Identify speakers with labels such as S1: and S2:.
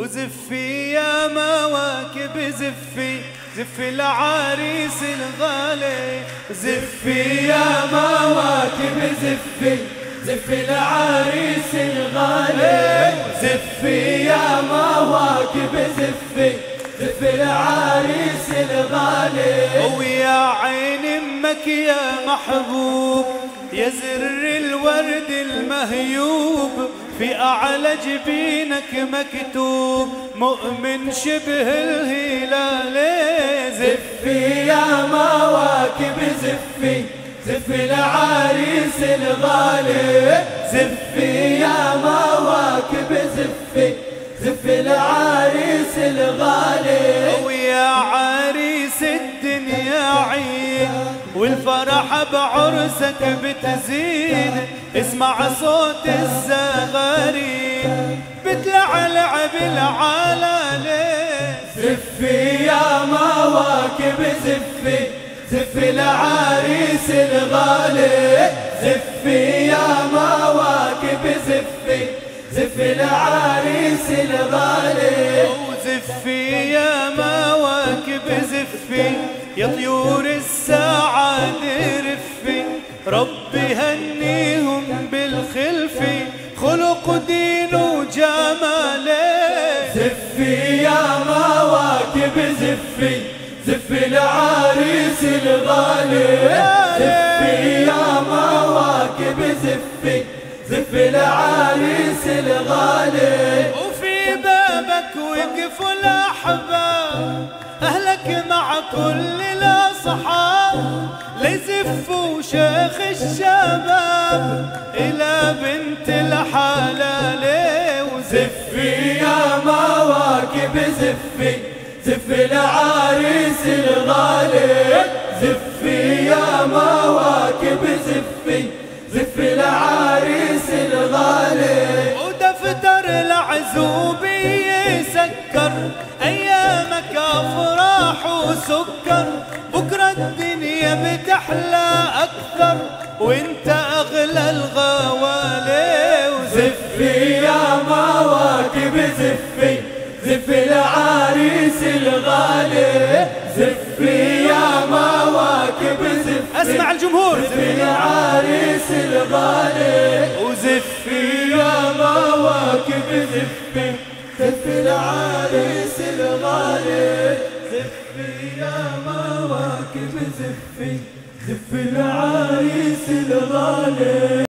S1: وزفي يا مواكب زفي زفي العريس الغالي.
S2: زفي يا مواكب زفي زفي العريس الغالي. زفي يا مواكب زفي زفي العريس الغالي.
S1: ويا عين أمك يا محبوب يا زر الورد المهيوب. في أعلى جبينك مكتوب مؤمن شبه الهلال.
S2: زفي يا مواكب زفي زفي العريس الغالي. زفي يا مواكب زفي زفي العريس الغالي.
S1: ويا عيد والفرح بعرسك بتزيد اسمع صوت الزغاريد بتلعلع بالعلالي
S2: زفي يا مواكب زفي. زفي العريس الغالي. زفي يا مواكب زفي. زفي العريس الغالي.
S1: وزفي يا مواكب زفي. يا طيور السعاد رفي ربي هنيهم بالخلفي خلق دين وجمالي
S2: زفي يا مواكب زفي زفي العريس الغالي. زفي يا مواكب زفي زفي العريس الغالي.
S1: وفي بابك وقفوا الأحباب. كل الأصحاب ليزفوا شيخ الشباب. إلى بنت الحلال
S2: زفي يا مواكب زفي زفي العريس الغالي. زفي يا مواكب زفي زفي العريس الغالي.
S1: ودفتر العزوبي يسكر أيامك أفراح وسكر. بكرة الدنيا بتحلى أكثر. وإنت أغلى الغوالي
S2: زفي يا مواكب زفي. زفي العريس الغالي. زفي يا مواكب زفي.
S1: أسمع الجمهور.
S2: زفي العريس الغالي.
S1: وزفي
S2: يا مواكب زفي. زفي العريس الغالي زفي يا مواكب زفي زفي العريس الغالي.